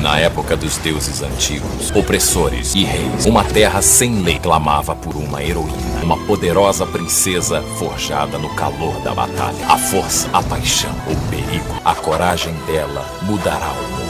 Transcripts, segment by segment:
Na época dos deuses antigos, opressores e reis, uma terra sem lei clamava por uma heroína, uma poderosa princesa forjada no calor da batalha. A força, a paixão, o perigo, a coragem dela mudará o mundo.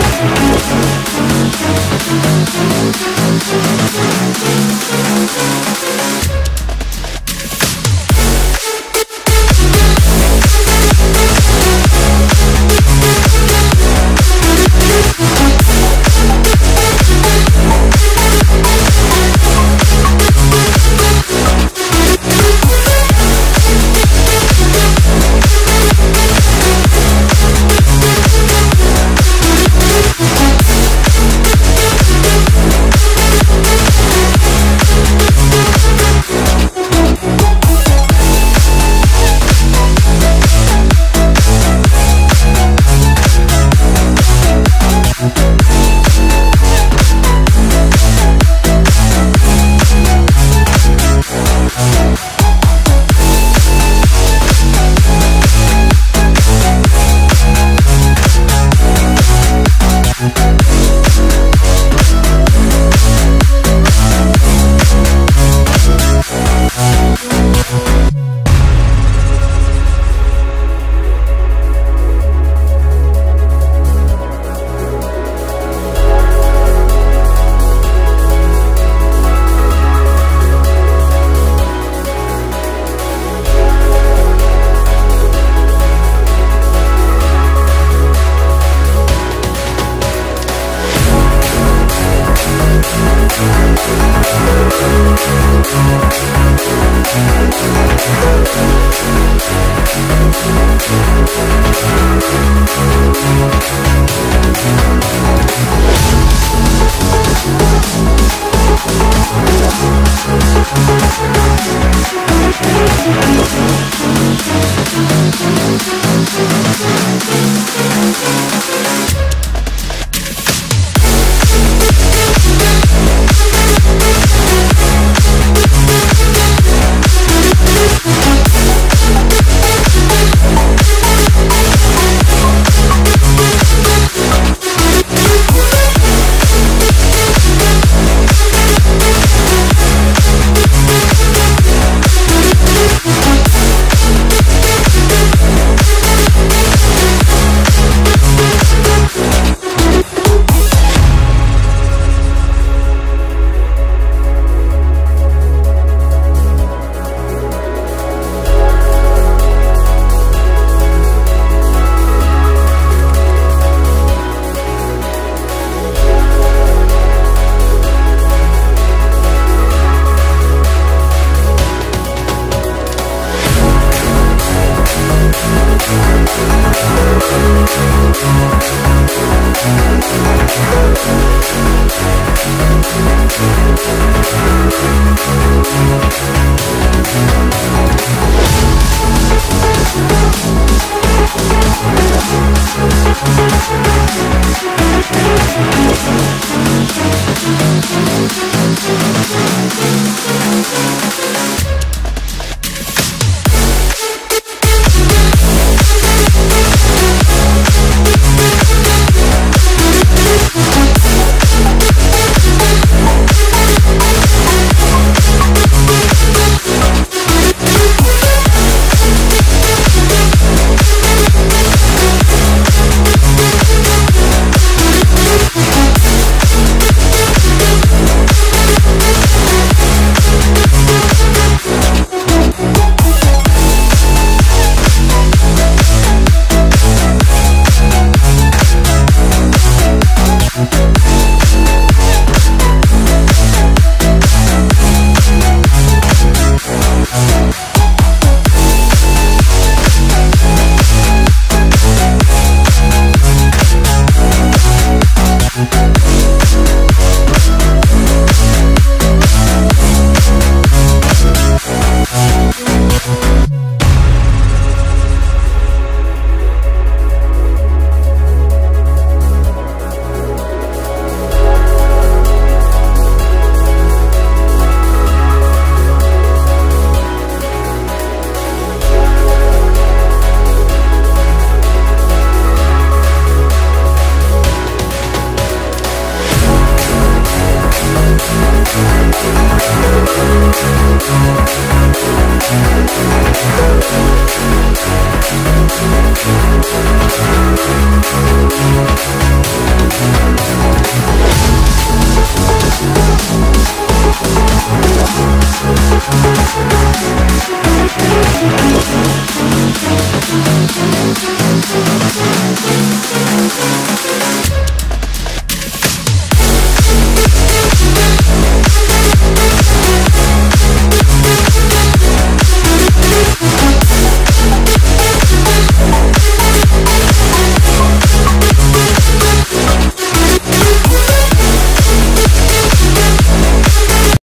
We'll be right.